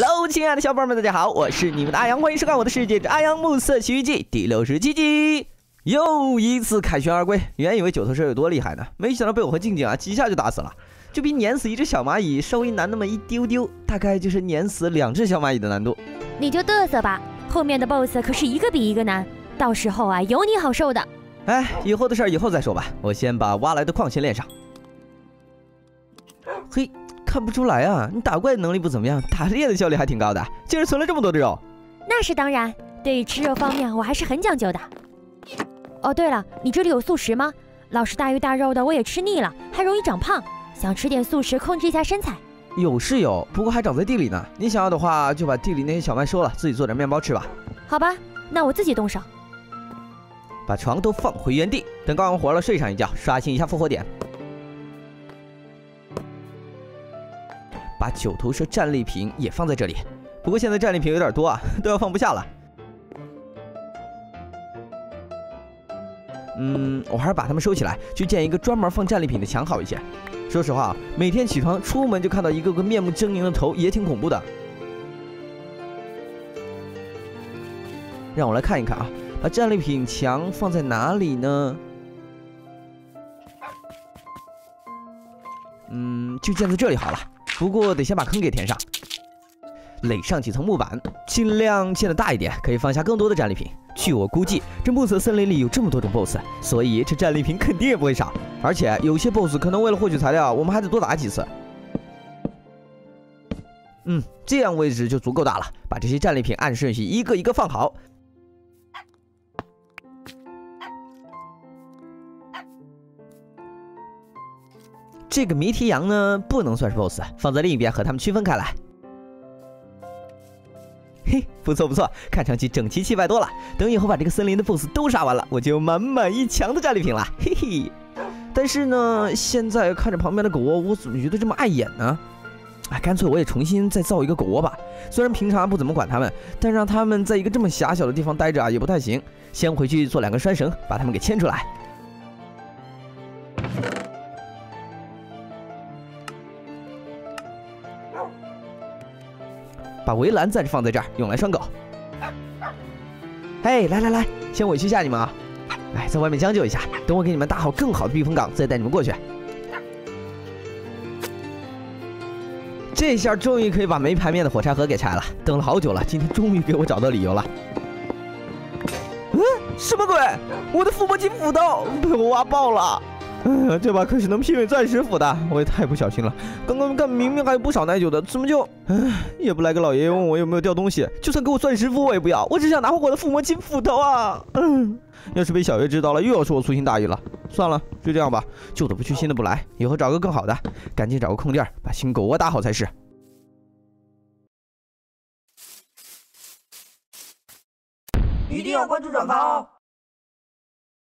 Hello，亲爱的小伙伴们，大家好，我是你们的阿阳，欢迎收看我的世界之阿阳暮色奇遇记第六十七集，又一次凯旋而归。原以为九头蛇有多厉害呢，没想到被我和静静啊几下就打死了，就比碾死一只小蚂蚁稍微难那么一丢丢，大概就是碾死两只小蚂蚁的难度。你就嘚瑟吧，后面的 BOSS 可是一个比一个难，到时候啊有你好受的。哎，以后的事儿以后再说吧，我先把挖来的矿先练上。嘿。看不出来啊，你打怪能力不怎么样，打猎的效率还挺高的，竟然存了这么多的肉。那是当然，对于吃肉方面我还是很讲究的。哦，对了，你这里有素食吗？老是大鱼大肉的我也吃腻了，还容易长胖，想吃点素食控制一下身材。有是有，不过还长在地里呢。你想要的话，就把地里那些小麦收了，自己做点面包吃吧。好吧，那我自己动手。把床都放回原地，等干完活了睡上一觉，刷新一下复活点。把九头蛇战利品也放在这里，不过现在战利品有点多啊，都要放不下了。嗯，我还是把它们收起来，去建一个专门放战利品的墙好一些。说实话啊，每天起床出门就看到一个个面目狰狞的头，也挺恐怖的。让我来看一看啊，把战利品墙放在哪里呢？嗯，就建在这里好了。不过得先把坑给填上，垒上几层木板，尽量建的大一点，可以放下更多的战利品。据我估计，这暮色森林里有这么多种 BOSS，所以这战利品肯定也不会少。而且有些 BOSS 可能为了获取材料，我们还得多打几次。嗯，这样位置就足够大了。把这些战利品按顺序一个一个放好。这个谜题羊呢，不能算是 BOSS，放在另一边和他们区分开来。嘿，不错不错，看上去整齐气派多了。等以后把这个森林的 BOSS 都杀完了，我就满满一墙的战利品了。嘿嘿。但是呢，现在看着旁边的狗窝，我怎么觉得这么碍眼呢？哎，干脆我也重新再造一个狗窝吧。虽然平常不怎么管它们，但让它们在一个这么狭小的地方待着啊，也不太行。先回去做两根拴绳，把它们给牵出来。把围栏暂时放在这儿，用来拴狗。嘿，来来来，先委屈一下你们啊！哎，在外面将就一下，等我给你们搭好更好的避风港，再带你们过去。这下终于可以把没排面的火柴盒给拆了，等了好久了，今天终于给我找到理由了。嗯，什么鬼？我的附魔金斧头被我挖爆了！哎呀，这把可是能媲美钻石斧的，我也太不小心了。刚刚干明明还有不少耐久的，怎么就……哎，也不来个老爷爷问我有没有掉东西。就算给我钻石斧我也不要，我只想拿回我的附魔金斧头啊！嗯，要是被小月知道了，又要说我粗心大意了。算了，就这样吧，旧的不去，新的不来，以后找个更好的，赶紧找个空地儿把新狗窝搭好才是。一定要关注转发哦！